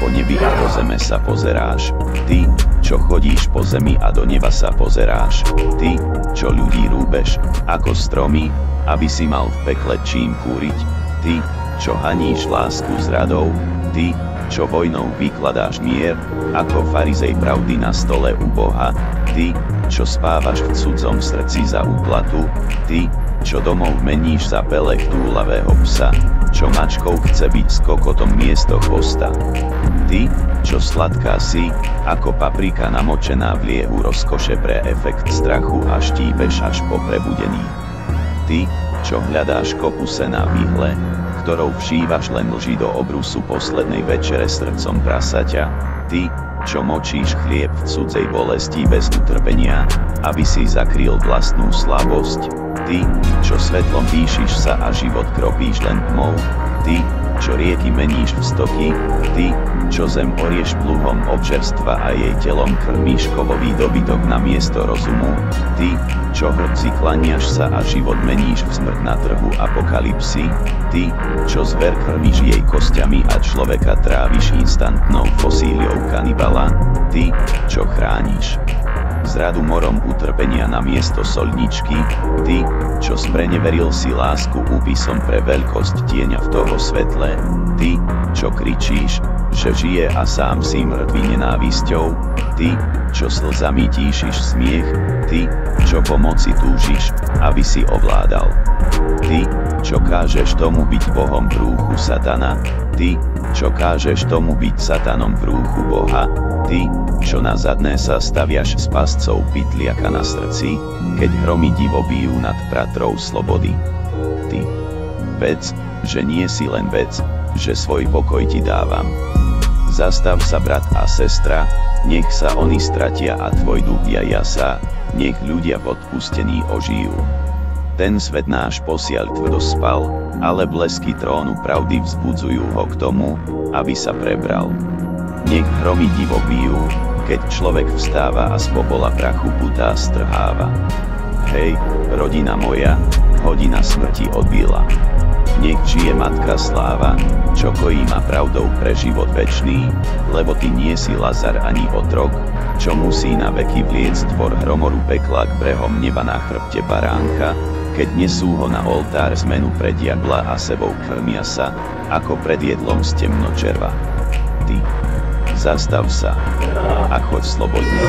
po nebi a do zeme sa pozeráš. Ty, čo chodíš po zemi a do neba sa pozeráš. Ty, čo ľudí rúbeš, ako stromy, aby si mal v pekle čím kúriť. Ty, čo haníš lásku s radou. Ty, čo vojnou vykladáš mier, ako farizej pravdy na stole u Boha, ty, čo spávaš v cudzom srdci za úplatu, ty, čo domov meníš za pelek túlavého psa, čo mačkou chce byť s kokotom miesto chvosta. Ty, čo sladká si, ako paprika namočená v liehu rozkoše pre efekt strachu a štípeš až po prebudení. Ty, čo hľadáš kopu sena v ihle, ktorou všívaš len lži do obrusu poslednej večere srdcom prasaťa, ty, čo močíš chlieb v cudzej bolesti bez utrpenia, aby si zakryl vlastnú slabosť, ty, čo svetlom píšiš sa a život kropíš len tmou, ty, čo rieky meníš v stoky, ty, čo zem orieš pluhom obžerstva a jej telom krmíš kovový dobytok na miesto rozumu, ty, čo hrdci klaniaš sa a život meníš v smrť na trhu apokalipsy, ty, čo zver krmíš jej kostiami a človeka tráviš instantnou fosíliou kanibala, ty, čo chrániš. Zradu morom utrpenia na miesto solničky, ty, čo spreneveril si lásku úpisom pre veľkosť tieňa v toho svetle, ty, čo kričíš, že žije a sám si mŕtvy nenávisťou, ty, čo slzami tíšiš smiech, ty, čo pomoci túžiš, aby si ovládal. Čo kážeš tomu byť Bohom v rúchu satana, ty, čo kážeš tomu byť satanom v rúchu Boha, ty, čo na zadné sa staviaš s pascov pytliaka na srdci, keď hromy divo bijú nad pratrou slobody. Ty, vec, že nie si len vec, že svoj pokoj ti dávam. Zastav sa brat a sestra, nech sa oni stratia a tvoj duch jasa, nech ľudia v odpustení ožijú. Ten svet náš posiaľ tvrdo spal, ale blesky trónu pravdy vzbudzujú ho k tomu, aby sa prebral. Nech hromy divo bijú, keď človek vstáva a z popola prachu putá strháva. Hej, rodina moja, hodina smrti odbila. Nech žije matka sláva, čo kojí ma pravdou pre život večný, lebo ty nie si Lazar ani otrok, čo musí na veky vliec tvor hromoru pekla k brehom neba na chrbte baránka, keď nesú ho na oltár zmenu pre diabla a sebou krmia sa, ako pred jedlom z temnočerva. Ty, zastav sa a choď slobodne.